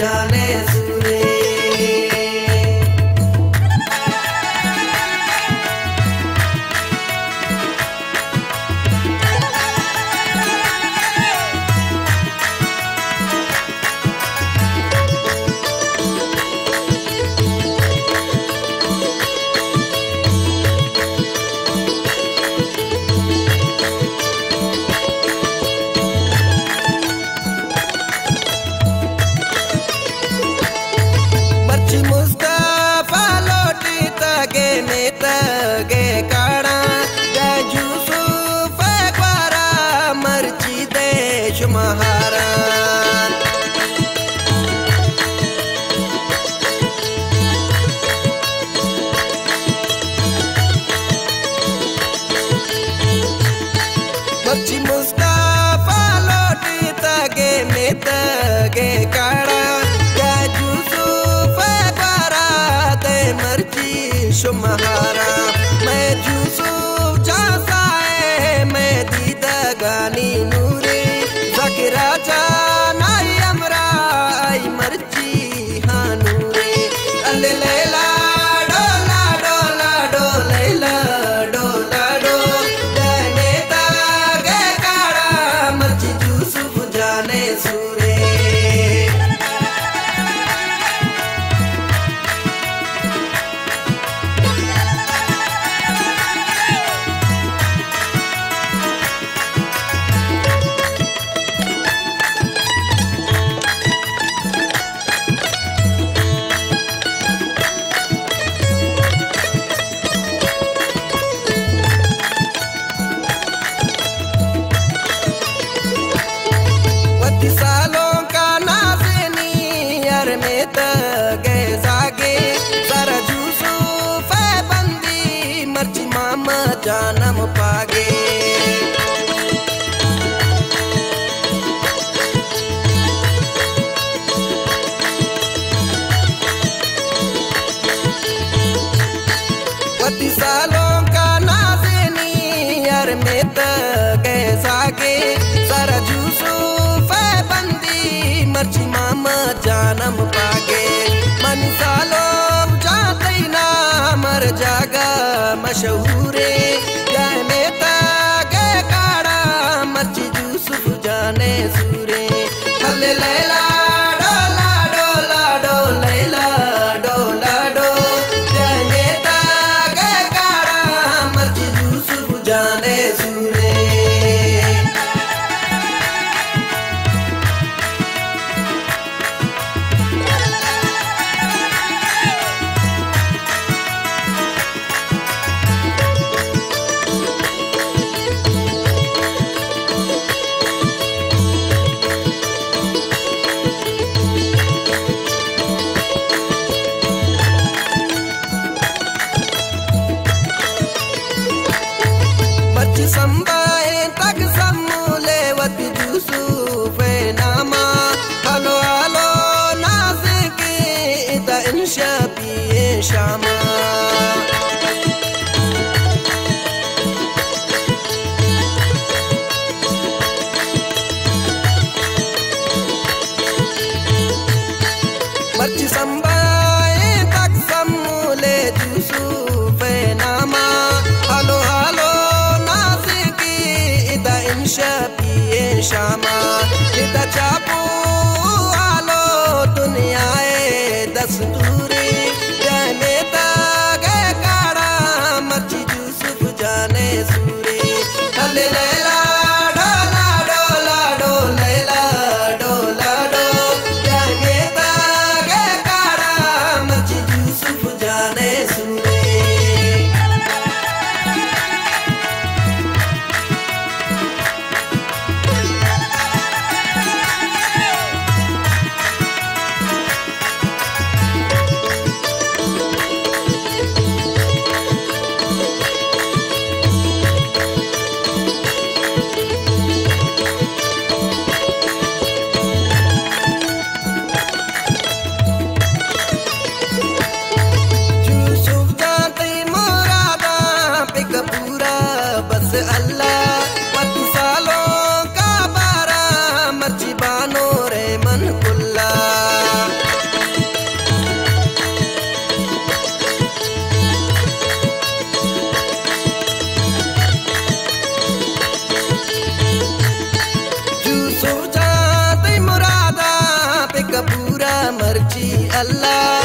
जाने सूर्य मशहूरे गहने तागे काड़ा मर्च यूसुफ जाने सू। من شافي شعما వచ్చి సంబాయే తక్ సమ్ములే చూసూపేనామా హలో హలో నాసికి ఇత ఇన్షా పియే షామా ఇత చాపు Allah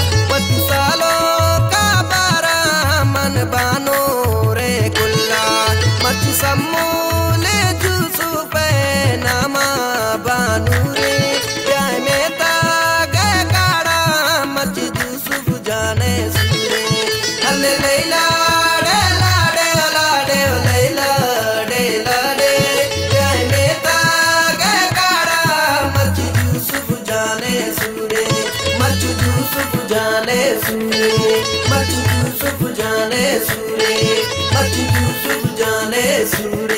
जाने सूरज